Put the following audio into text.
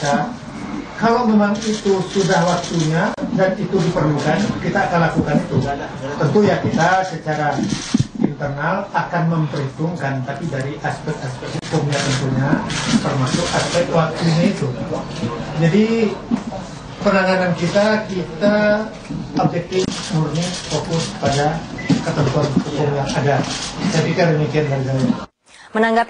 ya, kalau memang itu sudah waktunya dan itu diperlukan, kita akan lakukan itu. Tentu ya kita secara internal akan memperhitungkan, tapi dari aspek-aspek hukumnya tentunya, termasuk aspek waktunya itu. Jadi penanganan kita, kita objektif murni fokus pada ketentuan hukum yang ada. Saya pikir demikian dari saya. Menanggapi